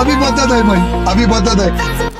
अभी बता दे भाई अभी बता दे।